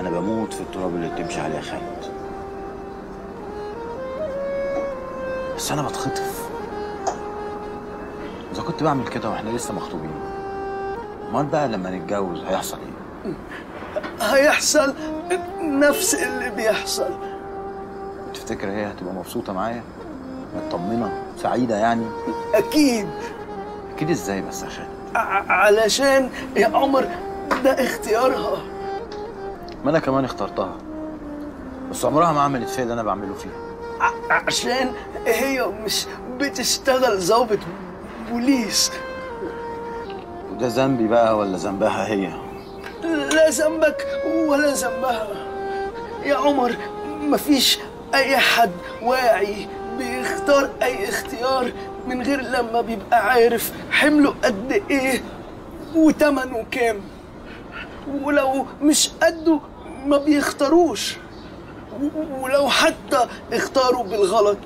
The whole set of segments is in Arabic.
أنا بموت في التراب اللي بتمشي عليه خالد بس أنا بتخطف. إذا كنت بعمل كده وإحنا لسه مخطوبين أمال بقى لما نتجوز هيحصل إيه؟ هيحصل نفس اللي بيحصل. تفتكر هي هتبقى مبسوطة معايا؟ مطمنة؟ سعيدة يعني؟ أكيد. أكيد إزاي بس يا خالد؟ ع- علشان يا عمر ده اختيارها. ما أنا كمان اخترتها. بس عمرها ما عملت فيا اللي أنا بعمله فيها. عشان هي مش بتشتغل ضابط بوليس. وده ذنبي بقى ولا ذنبها هي؟ لا ذنبك ولا ذنبها. يا عمر مفيش أي حد واعي بيختار أي اختيار من غير لما بيبقى عارف حمله قد إيه وتمنه كام. ولو مش قده ما بيختاروش. ولو حتى اختاروا بالغلط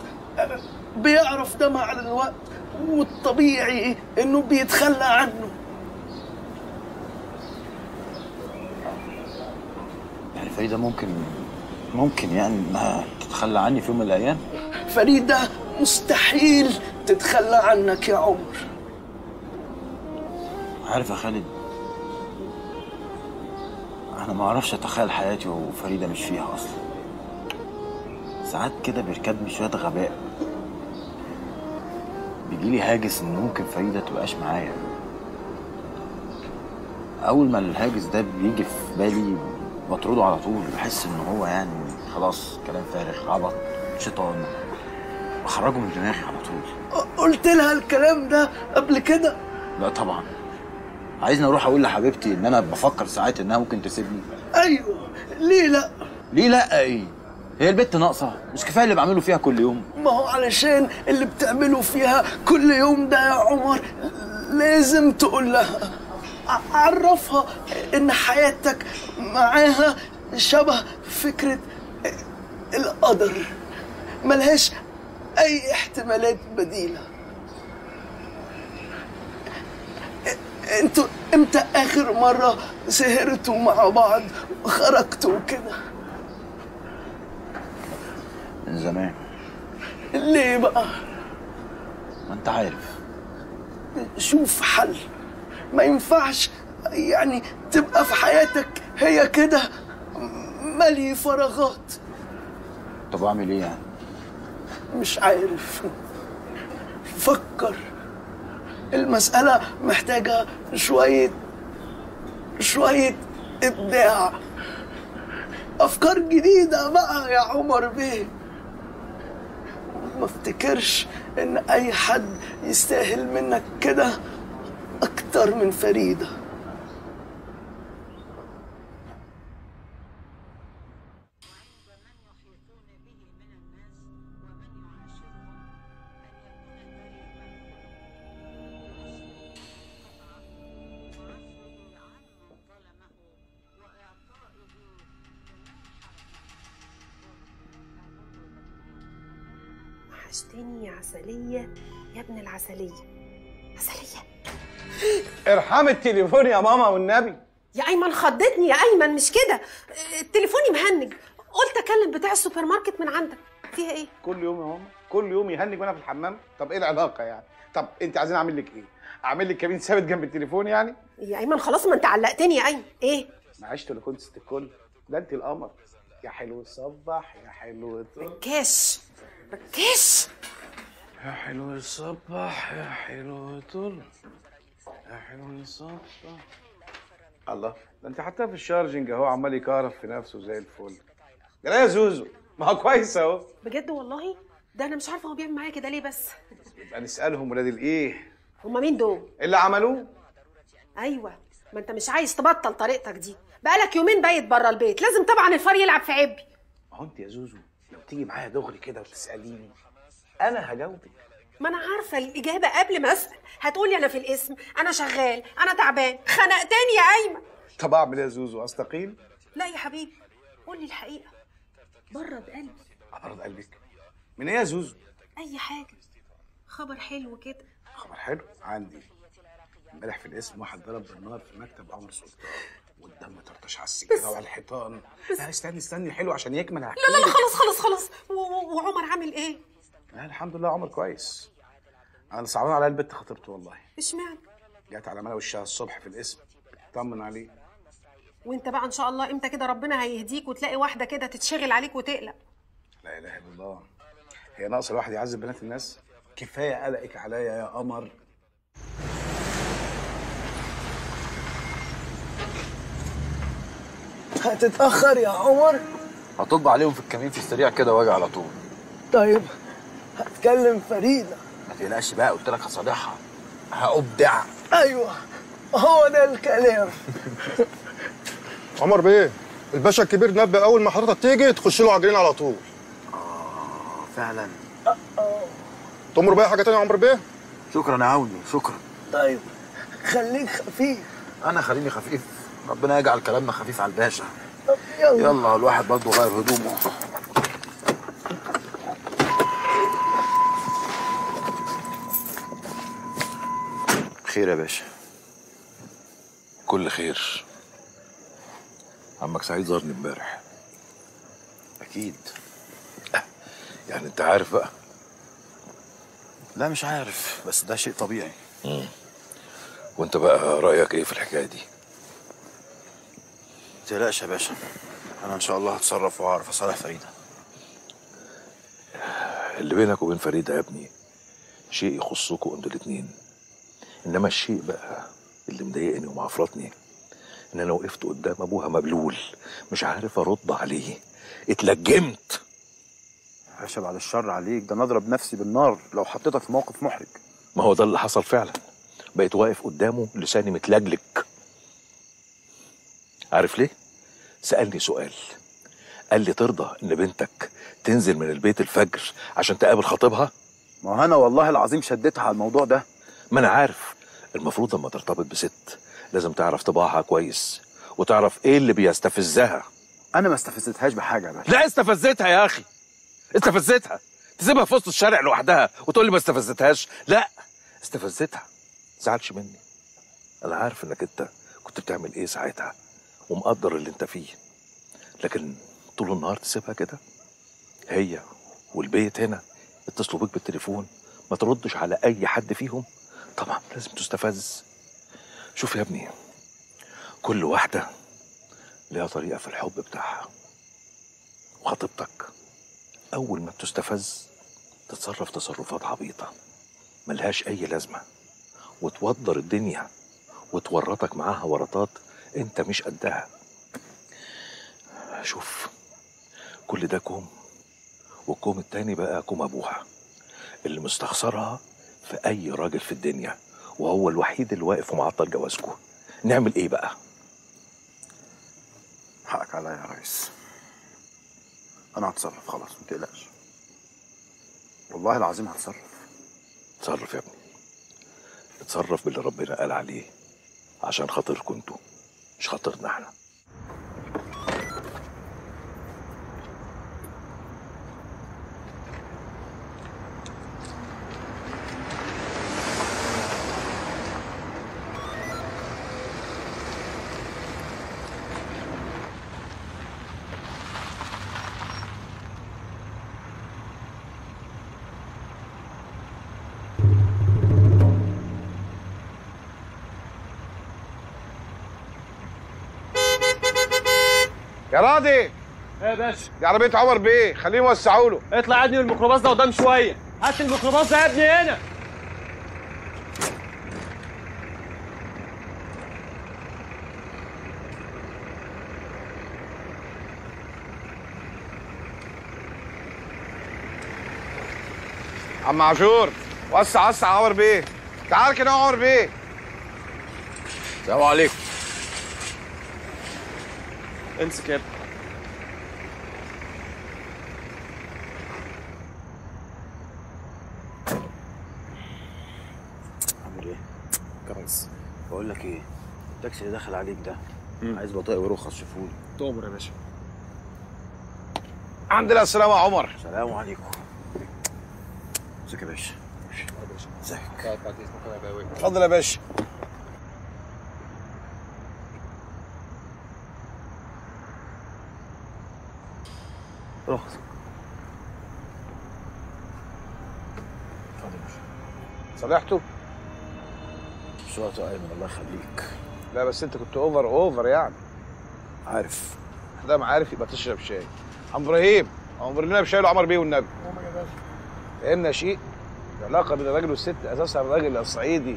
بيعرف ده مع الوقت والطبيعي إنه بيتخلى عنه. يعني فريدة ممكن ممكن يعني إنها تتخلى عني في يوم من الأيام؟ فريدة مستحيل تتخلى عنك يا عمر. عارف يا خالد أنا ما أعرفش أتخيل حياتي وفريدة مش فيها أصلا. ساعات كده بيركبني شوية غباء. بيجيلي هاجس إن ممكن فريدة تبقاش معايا. أول ما الهاجس ده بيجي في بالي بطرده على طول بحس إن هو يعني خلاص كلام فارغ عبط شيطان. بخرجه من دماغي على طول. قلت لها الكلام ده قبل كده؟ لا طبعا. عايزني أروح أقول لحبيبتي إن أنا بفكر ساعات إنها ممكن تسيبني. أيوه. ليه لأ؟ ليه لأ؟ إيه؟ هي البت ناقصة. مش كفاية اللي بعمله فيها كل يوم. ما هو علشان اللي بتعمله فيها كل يوم ده يا عمر لازم تقول لها. عرفها إن حياتك معاها شبه فكرة القدر. ملهاش أي احتمالات بديلة. أنتوا إمتى اخر مرة سهرتوا مع بعض وخرجتوا كده؟ من زمان. ليه بقى؟ ما انت عارف. شوف حل. ما ينفعش يعني تبقى في حياتك هي كده ملي فراغات. طب اعمل إيه يعني؟ مش عارف. فكر. المسألة محتاجة شوية شوية إبداع. أفكار جديدة بقى يا عمر بيه. ما افتكرش إن أي حد يستاهل منك كده أكتر من فريدة. عسلية يا ابن العسلية. عسلية. ارحم التليفون يا ماما والنبي. يا أيمن خضتني يا أيمن مش كده؟ تليفوني مهنج قلت أكلم بتاع السوبر ماركت من عندك. فيها إيه؟ كل يوم يا ماما. كل يوم يهنج وأنا في الحمام. طب إيه العلاقة يعني؟ طب أنت عايزين أعمل لك إيه؟ أعمل لك كابينة ثابت جنب التليفون يعني؟ يا أيمن خلاص ما أنت علقتني يا أيمن. إيه؟ معيش تليفون ست الكل ده أنت القمر. يا حلو صبح يا حلو طل كاش كاش يا حلو صبح يا حلو طل يا حلو صبح الله ده انت حتى في الشارجنج اهو عمال يكهرب في نفسه زي الفل. ده يا زوزو ما هو كويس اهو. بجد والله؟ ده أنا مش عارفة هو بيعمل معايا كده ليه بس. يبقى نسألهم ولاد الايه؟ هما مين دول؟ اللي عملوه؟ أيوه ما أنت مش عايز تبطل طريقتك دي. بقالك يومين بايت بره البيت لازم طبعا الفار يلعب في عبي ما هو انت يا زوزو لو تيجي معايا دغري كده وتسأليني. أنا هجاوبك. ما أنا عارفة الإجابة قبل ما أسأل. هتقولي أنا في الاسم. أنا شغال. أنا تعبان. خنقتني يا أيمن. طب أعمل إيه يا زوزو؟ أستقيل؟ لا يا حبيبي. قولي الحقيقة. برد قلبي. أبرد قلبك. من إيه يا زوزو؟ أي حاجة. خبر حلو كده. خبر حلو؟ عندي. امبارح في الاسم واحد ضرب بالنار في مكتب عمر سلطان. والدم طرطش على السجاده وعلى الحيطان. لا استني استني حلو عشان يكمل. لا لا لا خلاص خلاص خلاص. وعمر عامل إيه؟ لا الحمد لله عمر كويس. أنا صعبان على البت خطيبته والله. اشمعنى؟ جت على ملا وشها الصبح في الاسم. طمن عليه. وانت بقى ان شاء الله إمتى كده ربنا هيهديك وتلاقي واحدة كده تتشغل عليك وتقلق. لا إله إلا الله. هي ناقصة الواحد يعذب بنات الناس. كفاية قلقك عليا يا قمر. هتتأخر يا عمر هطب عليهم في الكمين في السريع كده وأجي على طول. طيب. هتكلم فريدة. ما تقلقش بقى قلت لك هصالحها هأبدع. أيوة هو ده الكلام. عمر بيه الباشا الكبير نبه أول ما حضرتك تيجي تخش له عاجلين على طول. فعلا. تمر بيه حاجة تانية يا عمرو بيه؟ شكرا يا عوني شكرا. طيب خليك خفيف. أنا خليني خفيف. ربنا يجعل كلامنا خفيف على الباشا. طب يلا. يلا الواحد برضه غير هدومه. خير يا باشا. كل خير. عمك سعيد زارني امبارح. أكيد. يعني أنت عارف بقى. لا مش عارف بس ده شيء طبيعي. وأنت بقى رأيك إيه في الحكاية دي؟ متقلقش يا باشا. أنا إن شاء الله هتصرف واعرف أصالح فريدة. اللي بينك وبين فريدة يا ابني شيء يخصكوا أنتوا الاتنين. إنما الشيء بقى اللي مضايقني ومعفرطني إن أنا وقفت قدام أبوها مبلول مش عارف أرد عليه. اتلجمت. باشا بعد الشر عليك ده أنا أضرب نفسي بالنار لو حطيتك في موقف محرج. ما هو ده اللي حصل فعلا. بقيت واقف قدامه لساني متلجلج. عارف ليه؟ سألني سؤال. قال لي ترضى إن بنتك تنزل من البيت الفجر عشان تقابل خطيبها؟ ما أنا والله العظيم شديتها على الموضوع ده. ما أنا عارف. المفروض لما ترتبط بست لازم تعرف طباعها كويس وتعرف إيه اللي بيستفزها. أنا ما استفزتهاش بحاجة يا باشا. لا استفزتها يا أخي. استفزتها. تسيبها في وسط الشارع لوحدها وتقول لي ما استفزتهاش. لا استفزتها. زعلش مني. أنا عارف إنك أنت كنت بتعمل إيه ساعتها ومقدر اللي أنت فيه. لكن طول النهار تسيبها كده. هي والبيت هنا. اتصلوا بيك بالتليفون. ما تردش على أي حد فيهم. طبعا لازم تستفز. شوف يا ابني كل واحدة ليها طريقة في الحب بتاعها. وخطيبتك أول ما بتستفز تتصرف تصرفات عبيطة ملهاش أي لازمة. وتوضر الدنيا وتورطك معاها ورطات أنت مش قدها. شوف كل ده كوم. والكوم التاني بقى كوم أبوها اللي مستخسرها في أي راجل في الدنيا وهو الوحيد اللي واقف ومعطل جوازكم نعمل إيه بقى؟ حقك عليا يا ريس. أنا هتصرف خلاص ما تقلقش. والله العظيم هتصرف. اتصرف يا ابني. اتصرف باللي ربنا قال عليه عشان خاطركم أنتوا مش خاطرنا إحنا يا راضي إيه يا باشا. دي عربية عمر بيه. خليهم يوسعوا له. اطلع يا ابني الميكروباص ده قدام شوية. هات الميكروباص ده يا ابني هنا. عم عاشور وسع وسع عمر بيه. تعال كده يا عمر بيه. السلام عليكم. امسك يا ابني بقول لك إيه؟ التاكسي اللي دخل عليك ده مم. عايز بطاقه ورخص شوفولي تؤمر يا باشا. الحمد لله السلام يا عمر. السلام عليكم. ازيك يا باشا. ازيك اتفضل يا باشا. رخص. اتفضل يا باشا. صلحته؟ وقته أيمن الله يخليك. لا بس أنت كنت over over يعني. عارف. ده ما عارف يبقى تشرب شاي. عم إبراهيم. أمر لنا بشاي وعمر بيه والنبي. فهمنا شيء العلاقه بين الراجل والست أساسها الراجل الصعيدي.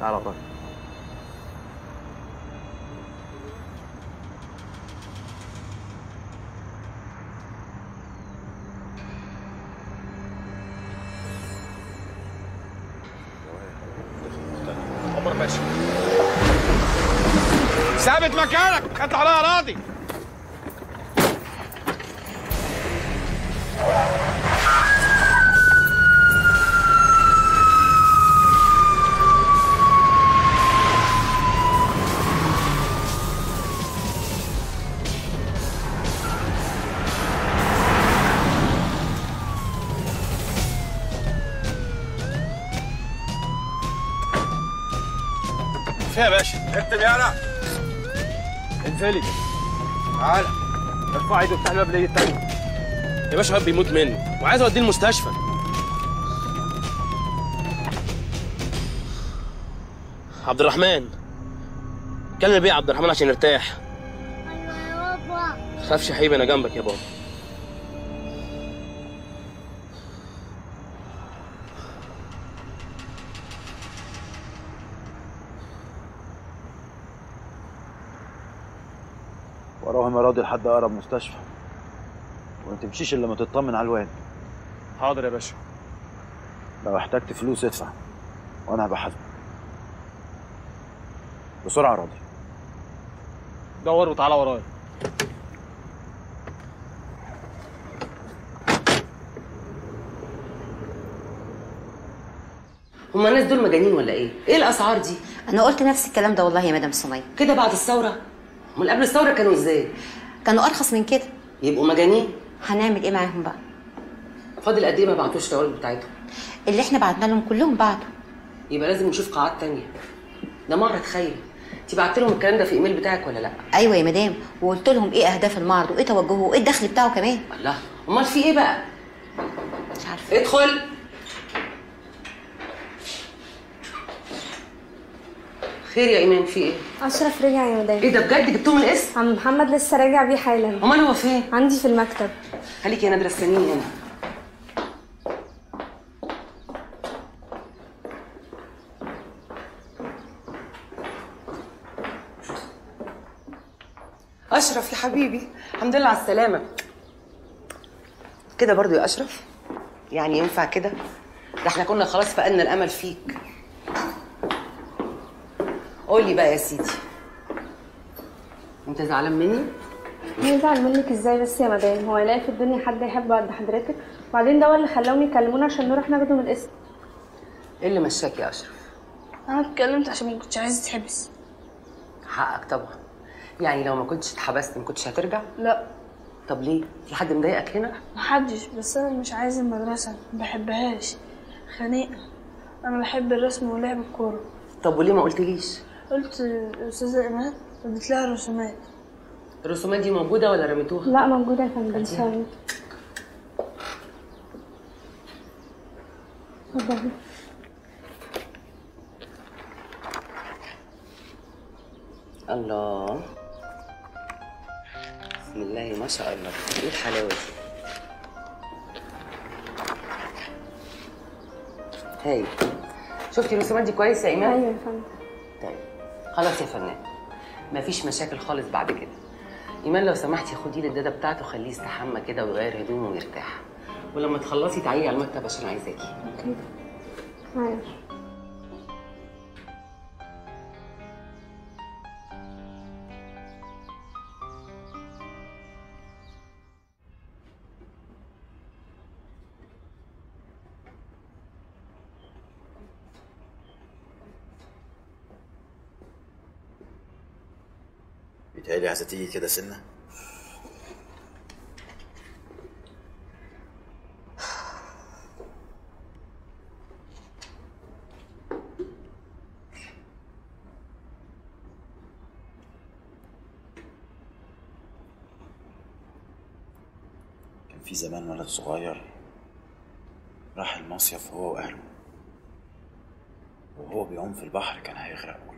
تعالى طيب اطلع على أراضي. فيها يا باشا. اكتب يالا انزلي تعالى ارفع ايده بتاع الباب الايد التانية يا باشا الواد بيموت منه وعايز اوديه المستشفى. عبد الرحمن كلم بيه عبد الرحمن عشان يرتاح. أيوه يا بابا. خافش يا حبيبي أنا جنبك يا بابا. راضي لحد أقرب مستشفى وما تمشيش إلا لما تطمن على الواد حاضر يا باشا لو احتجت فلوس ادفع وأنا هبقى حاسبك بسرعة يا راضي دور وتعالى ورايا هما الناس دول مجانين ولا إيه؟ إيه الأسعار دي؟ أنا قلت نفس الكلام ده والله يا مدام سمية كده بعد الثورة؟ أمال قبل الثورة كانوا إزاي؟ كانوا أرخص من كده. يبقوا مجانين؟ هنعمل إيه معاهم بقى؟ فاضل قد إيه ما بعتوش العروض بتاعتهم؟ اللي إحنا بعتنا لهم كلهم بعتوا. يبقى لازم نشوف قاعات تانية. ده معرض خيري انت بعت لهم الكلام ده في إيميل بتاعك ولا لأ؟ أيوه يا مدام. وقلت لهم إيه أهداف المعرض وإيه توجهه وإيه الدخل بتاعه كمان. الله. أمال في إيه بقى؟ مش عارفة. ادخل. خير يا إيمان في إيه؟ أشرف رجع يا مدام. إيه ده بجد؟ جبتهم الاسم؟ عم محمد لسه راجع بيه حالا. أمال هو فين؟ عندي في المكتب. خليكي يا نادره استنيني هنا. أشرف يا حبيبي الحمد لله على السلامة. كده برضو يا أشرف؟ يعني ينفع كده؟ ده إحنا كنا خلاص فقدنا الأمل فيك. قولي بقى يا سيدي. انت زعلان مني؟ يزعل منك إزاي بس يا مدام؟ هو يلاقي في الدنيا حد يحب قد حضرتك؟ وبعدين ده هو اللي خلاهم يكلمونا عشان نروح ناخده من الاسم إيه اللي مشاك يا أشرف؟ أنا اتكلمت عشان ما كنتش عايزة تحبس حقك طبعا. يعني لو ما كنتش اتحبست ما كنتش هترجع؟ لا. طب ليه؟ في حد مضايقك هنا؟ محدش بس أنا مش عايزة المدرسة ما بحبهاش. خنيقه أنا بحب الرسم ولعب الكورة. طب وليه ما قلتليش؟ قلت الاستاذه إيمان اديت لها رسومات. الرسومات دي موجودة ولا رميتوها؟ لا موجودة يا فندم ثانية اتفضلي. الله. بسم الله ما شاء الله. إيه الحلاوة دي؟ هاي. شفتي الرسومات دي كويس يا إيمان؟ أيوه يا فندم. خلاص يا فنان. مفيش مشاكل خالص بعد كده. إيمان لو سمحتي خدي لي الدادة بتاعته خليه يستحمى كده ويغير هدومه ويرتاح. ولما تخلصي تعالي على المكتب عشان عايزاكي. أوكي. تيجي كده سنة؟ كان في زمان ولد صغير راح المصيف هو وأهله وهو بيعوم في البحر كان هيغرق.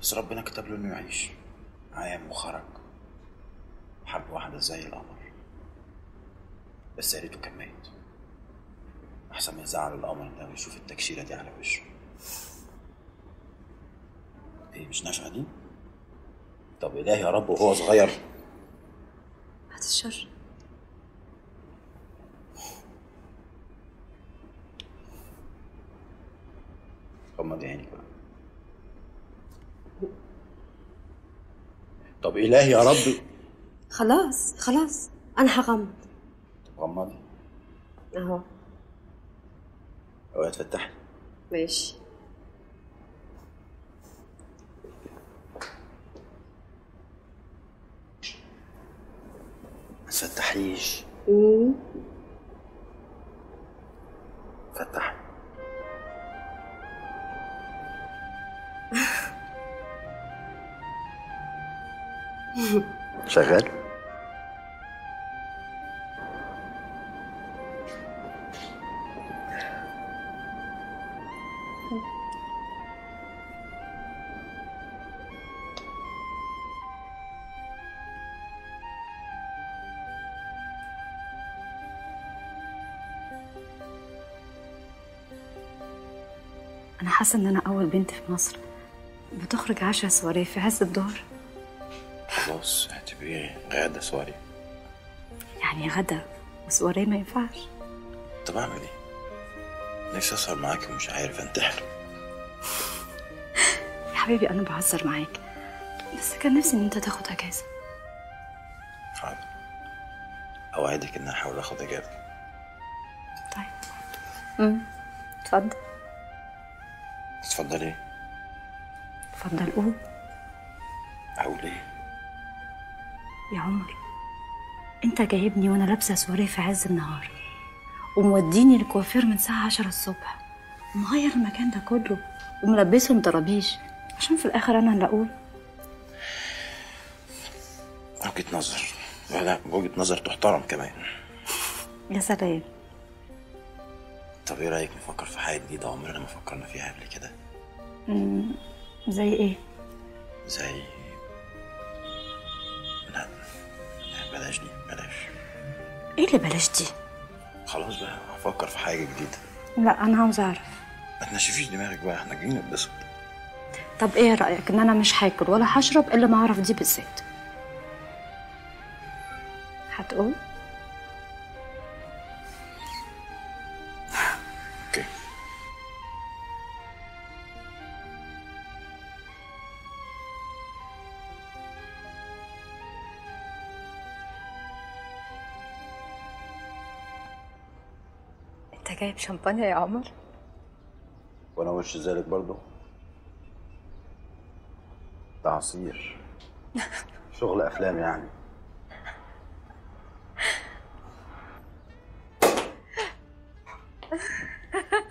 بس ربنا كتب له إنه يعيش. عام وخرج حب واحدة زي القمر. بس يا ريته كان أحسن ما يزعل القمر ده ويشوف التكشيرة دي على وشه. إيه مش نافعة دي؟ طب إلهي يا رب وهو صغير. بعد الشر. طب إلهي يا رب خلاص خلاص. أنا هغمض. غمضي أهو. اوعي تفتحي ماشي. ما تفتحيش. فتحي شغال؟ أنا حاسة إن أنا أول بنت في مصر. بتخرج عشاء سواريه في عز الظهر خلاص اعتبريه غادة سوري يعني غدا وسواريه ما ينفعش. طب اعمل إيه؟ نفسي اسهر معاكي ومش عارف أنتحر. يا حبيبي أنا بهزر معاك. بس كان نفسي إن أنت تاخد إجازة. حاضر أوعدك إن هحاول آخد اجابتي امم اتفضل. اتفضلي اتفضل قول. أقول إيه؟ يا عمر انت جايبني وأنا لابسه سواريه في عز النهار وموديني الكوافير من الساعة 10 الصبح. ومغير المكان ده كله وملبسهم طرابيش عشان في الآخر أنا اللي أقول. وجهة نظر. لا وجهة نظر تحترم كمان. يا سلام. طب إيه رأيك نفكر في حاجة جديدة عمرنا ما فكرنا فيها قبل كده؟ زي إيه؟ زي إيه اللي بلاش دي خلاص بقى هفكر في حاجة جديدة. لا أنا عاوز أعرف. ما تنشفيش دماغك بقى إحنا جايين نتبسط. طب إيه رأيك؟ إن أنا مش هاكل ولا هشرب إلا ما أعرف دي بالذات. هتقول؟ انت جايب شمبانيا يا عمر؟ وأنا وش ذلك برضو ده عصير شغل أفلام يعني.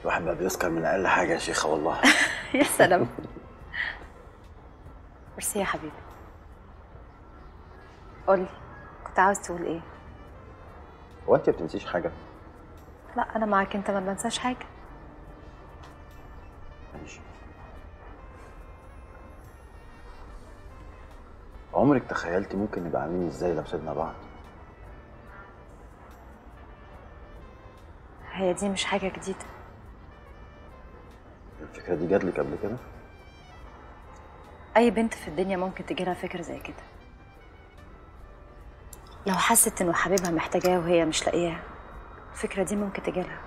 الواحد بقى بيسكر من أقل حاجة يا شيخة والله. يا سلام. ميرسي يا حبيبي. قولي كنت عاوز تقول إيه؟ هو انت ما بتنسيش حاجة؟ لا أنا معاك أنت ما بنساش حاجة. ماشي. عمرك تخيلتي ممكن نبقى عاملين إزاي لو سيبنا بعض؟ هي دي مش حاجة جديدة. الفكرة دي جات لك قبل كده؟ أي بنت في الدنيا ممكن تجيلها فكرة زي كده. لو حست إنه حبيبها محتاجاه وهي مش لاقياه الفكرة دي ممكن تجيلها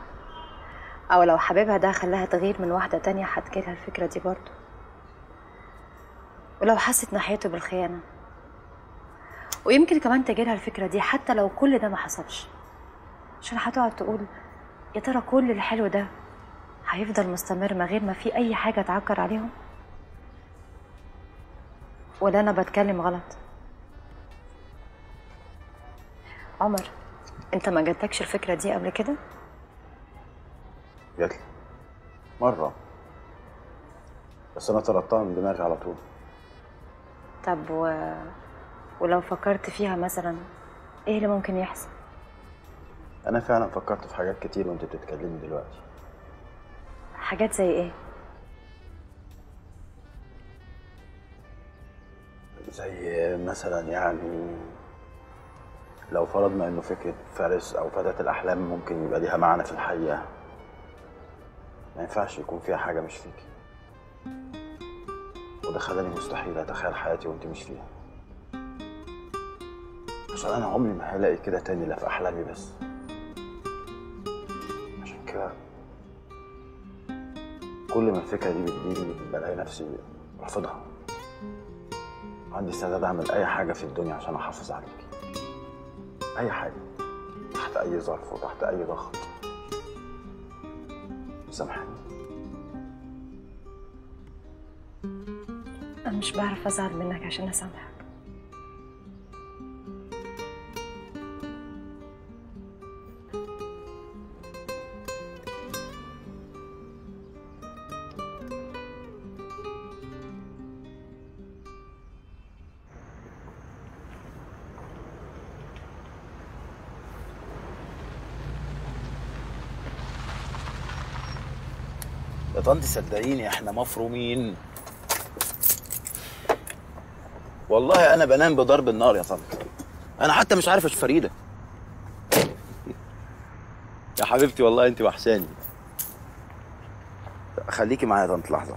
أو لو حبيبها ده خلاها تغير من واحدة تانية هتجيلها الفكرة دي برضه. ولو حست ناحيته بالخيانة. ويمكن كمان تجيلها الفكرة دي حتى لو كل ده ما حصلش. عشان هتقعد تقول يا ترى كل الحلو ده هيفضل مستمر من غير ما في أي حاجة تعكر عليهم؟ ولا أنا بتكلم غلط؟ عمر أنت ما جاتكش الفكرة دي قبل كده؟ جات لي. مرة. بس أنا طردتها من دماغي على طول. طب و... ولو فكرت فيها مثلا إيه اللي ممكن يحصل؟ أنا فعلا فكرت في حاجات كتير وأنت بتتكلمي دلوقتي. حاجات زي إيه؟ زي مثلا يعني لو فرضنا إنه فكرة فارس أو فتاة الأحلام ممكن يبقى ليها معنى في الحقيقة. ما ينفعش يكون فيها حاجة مش فيكي وده خلاني مستحيل أتخيل حياتي وأنت مش فيها. عشان أنا عمري ما هلاقي كده تاني لا في أحلامي بس. كل ما الفكرة دي بتجيلي بلاقي نفسي رافضها. عندي استعداد أعمل أي حاجة في الدنيا عشان أحافظ عليكي أي حاجة. تحت أي ظرف وتحت أي ضغط. سامحني. أنا مش بعرف أزعل منك عشان أسامحك. طنط صدقيني إحنا مفرومين. والله أنا بنام بضرب النار يا طنط أنا حتى مش عارف أشوف فريدة. يا حبيبتي والله انت وحشاني. خليكي معايا يا طنط لحظة.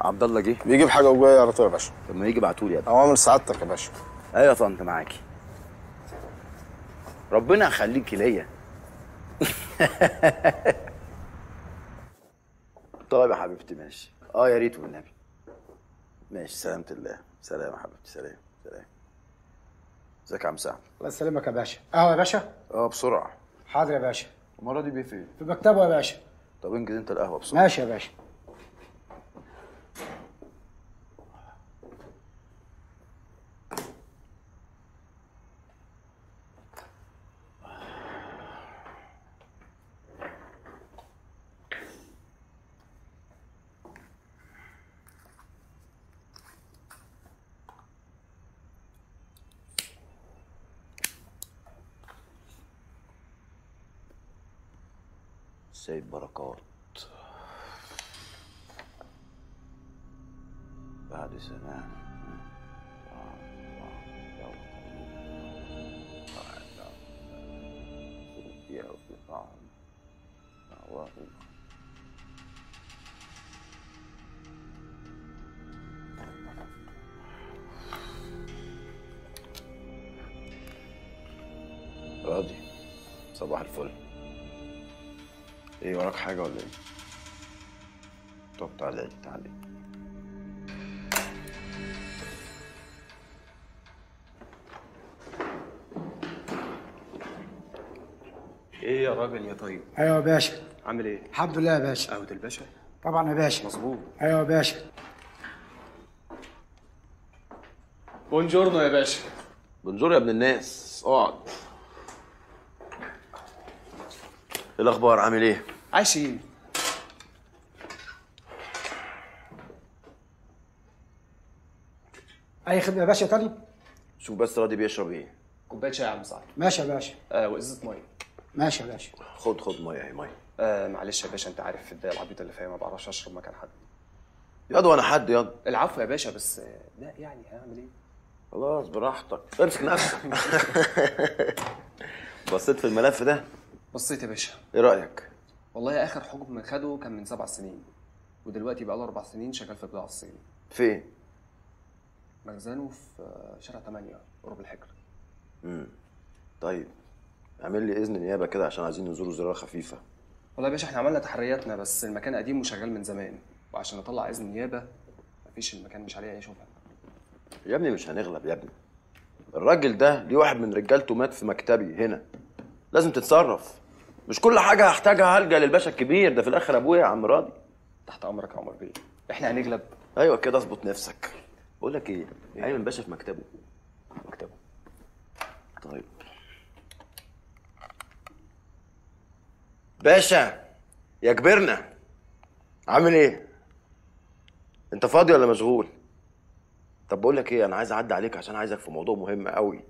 عبد الله جه. بيجيب حاجة وجاي على طول يا باشا. لما يجي ابعتولي يا ابني اوامر سعادتك يا باشا. أيوه يا طنط معاكي. ربنا يخليكي ليا. طيب يا حبيبتي ماشي. آه يا ريت والنبي. ماشي سلامة الله. سلام يا حبيبتي سلام سلام. ازيك يا عم سعد؟ الله يسلمك يا باشا. قهوة يا باشا؟ آه بسرعة. حاضر يا باشا. المرة دي بيه فين؟ في مكتبه يا باشا. طب انجز انت القهوة بسرعة. ماشي يا باشا. سيد بركات. بعد زمان راضي. صباح الفل. إيه وراك حاجة ولا إيه؟ طب تعالى تعالى إيه يا راجل يا طيب؟ أيوه يا باشا. عامل إيه؟ الحمد لله يا باشا. قهوة الباشا؟ طبعا يا باشا. مظبوط. أيوه يا باشا. بونجورنو يا باشا. بنزور يا ابن الناس اقعد إيه الأخبار عامل إيه؟ عايشين. أي خدمة يا باشا تاني؟ شوف بس راضي بيشرب إيه؟ كوباية شاي يا عم سعد ماشي يا باشا. آه وإزازة ميه ماشي يا باشا. خد خد ميه اهي ميه آه معلش يا باشا أنت عارف الدقيقة العبيطة اللي فيها ما بعرفش أشرب مكان حد. ياض وأنا حد ياض العفو يا باشا بس آه، لا يعني هعمل إيه؟ خلاص براحتك. امسك نفسك. بصيت في الملف ده؟ بصيت يا باشا. إيه رأيك؟ والله آخر حكم خده كان من سبع سنين ودلوقتي بقى له أربع سنين شغال في البضاعه الصيني. فين؟ مخزنه في شارع 8 قرب الحجر. امم طيب اعمل لي إذن نيابة كده عشان عايزين نزوروا زياره خفيفة. والله يا باشا إحنا عملنا تحرياتنا بس المكان قديم وشغال من زمان وعشان اطلع إذن نيابة مفيش المكان مش عليه أي شغل يا ابني مش هنغلب يا ابني. الراجل ده ليه واحد من رجالته مات في مكتبي هنا. لازم تتصرف. مش كل حاجة هحتاجها هلجأ للباشا الكبير. ده في الآخر أبويا يا عم راضي. تحت أمرك يا عمر بيه. إحنا هنغلب. أيوه كده اظبط نفسك. بقول لك إيه؟ ايمن باشا في مكتبه. مكتبه. طيب. باشا يا كبرنا عامل إيه؟ أنت فاضي ولا مشغول؟ طب بقول لك إيه؟ أنا عايز أعدي عليك عشان عايزك في موضوع مهم قوي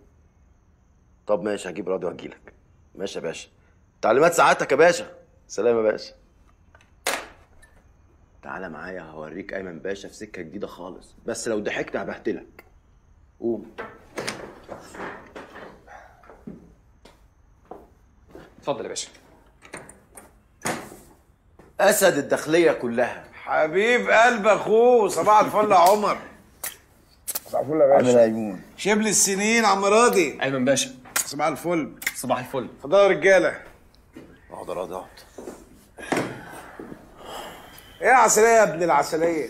طب ماشي هجيب راضي واجيلك ماشي يا باشا. تعليمات سعادتك يا باشا. سلام يا باشا. تعالى معايا هوريك أيمن باشا في سكة جديدة خالص. بس لو ضحكت هبهدلك قوم. اتفضل يا باشا. أسد الداخلية كلها. حبيب قلب أخوه صباح الفل يا عمر. صباح الفل يا باشا. عامل ايمون شبل السنين عم راضي. أيمن باشا صباح الفل. صباح الفل. اتفضلوا يا رجاله اقعد أقعد. إيه يا عسلية يا ابن العسلية؟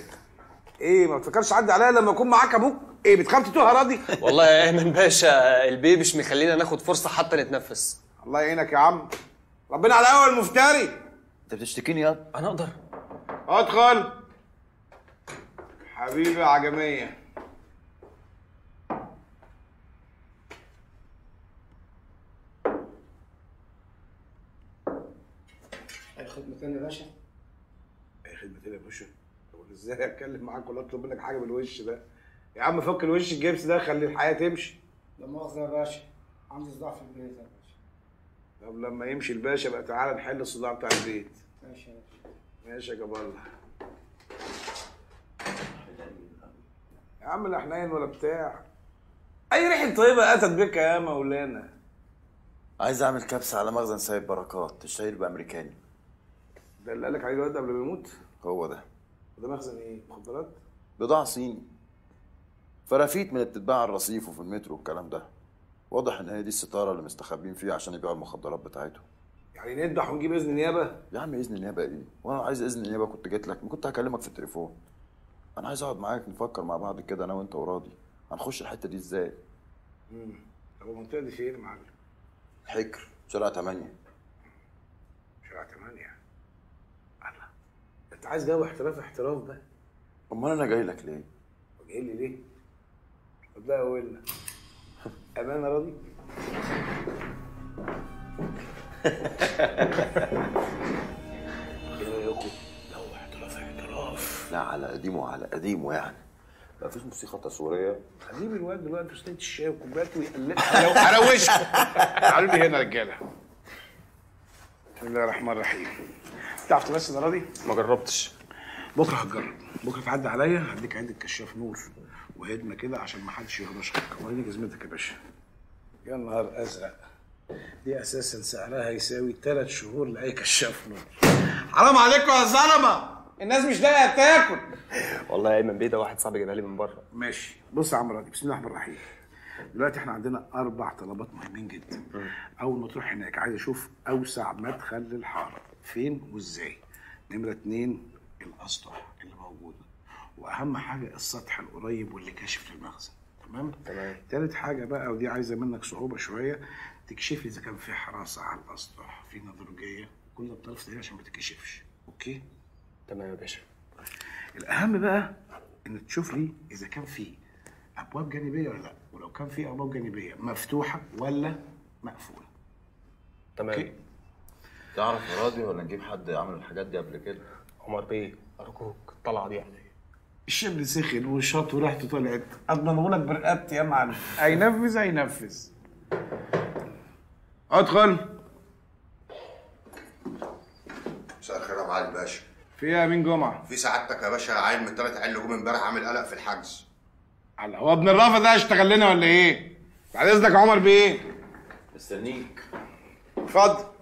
إيه ما تفكرش عدي عليا لما أكون معاك أبوك؟ إيه بتخاف تتوه يا راضي والله يا ايمن باشا البيه مش مخلينا ناخد فرصة حتى نتنفس. الله يعينك يا عم. ربنا على اول مفتري أنت بتشتكيني يا أنا أقدر. أدخل. حبيبي عجمية. تانية يا باشا. إيه خدمتين يا باشا؟ طب إزاي اتكلم معاك ولا أطلب منك حاجة بالوش ده؟ يا عم فك الوش الجبس ده خلي الحياة تمشي. لا مؤاخذة يا باشا عندي صداع في البيت يا باشا. طب لما يمشي الباشا بقى تعالى نحل الصداع بتاع البيت. ماشي يا باشا. ماشي يا جبال يا عم لا حنين ولا بتاع. أي ريحة طيبة أتت بك يا مولانا. عايز أعمل كبسة على مخزن سيد بركات الشهير بأمريكاني. ده اللي قالك عليه الواد قبل ما يموت؟ هو ده. ده مخزن إيه؟ مخدرات؟ بضاعة صيني. فرافيت من بتتباع الرصيف وفي المترو والكلام ده. واضح إن هي دي الستارة اللي مستخبين فيها عشان يبيعوا المخدرات بتاعتهم. يعني نذبح ونجيب إذن نيابه يا عم إذن نيابه إيه؟ وأنا عايز إذن نيابه كنت جيت لك ما كنت هكلمك في التليفون. أنا عايز أقعد معاك نفكر مع بعض كده أنا وأنت وراضي. هنخش الحتة دي إزاي؟ امم طب المنطقة دي فين يا معلم؟ حكر شارع 8 شارع 8 الله انت عايز جو احتراف احتراف ده. أمال أنا جاي لك ليه؟ جاي لي ليه؟ ده قولنا امانه راضي؟ إيه رايكم لو احتراف احتراف. لا على قديمه على قديمه يعني. مفيش موسيقى تصويرية؟ هجيب الواد دلوقتي وسنة الشاي وكوبايته ويقلبها. لو هروشكم تعالوا لي هنا يا رجالة. بسم الله الرحمن الرحيم. تعرف تمثل يا راضي؟ ما جربتش. بكره هتجرب. بكره تعدي عليا هديك عندك كشاف نور وهدمة كده عشان ما حدش يهرشك وريني جزمتك يا باشا. يا نهار أزرق. دي أساسا سعرها يساوي ثلاث شهور لأي كشاف نور. حرام عليكم يا ظلمه الناس مش لاقية تاكل. والله يا ايمن بيه ده واحد صاحبي جابها لي من بره. ماشي. بص يا عم راضي بسم الله الرحمن الرحيم. دلوقتي إحنا عندنا أربع طلبات مهمين جدا. أول ما تروح هناك عايز أشوف أوسع مدخل للحارة. فين وازاي. نمرة اتنين الاسطح اللي موجودة. وأهم حاجة السطح القريب واللي كاشف للمخزن. تمام؟ تمام. تالت حاجة بقى ودي عايزة منك صعوبة شوية تكشف لي إذا كان في حراسة على الأسطح في نظرجيه كل ده بطرف تاني عشان ما تتكشفش أوكي؟ تمام يا باشا. الأهم بقى ان تشوف لي إذا كان في أبواب جانبية ولا لأ. ولو كان في أبواب جانبية مفتوحة ولا مقفولة. تمام. تعرف يا راضي ولا نجيب حد عمل الحاجات دي قبل كده؟ عمر بيه أرجوك الطلعه دي. عليا الشاب سخن والشط وريحته طلعت. اضمنه لك برقبتي يا معلم. هينفذ هينفذ. أدخل. مساء الخير يا معالي الباشا فيها مين جمعة؟ في سعادتك يا باشا عيل من ثلاث عيال جم امبارح عامل قلق في الحجز. على هو ابن الرافع ده هيشتغل لنا ولا إيه؟ بعد إذنك يا عمر بيه. مستنيك. اتفضل.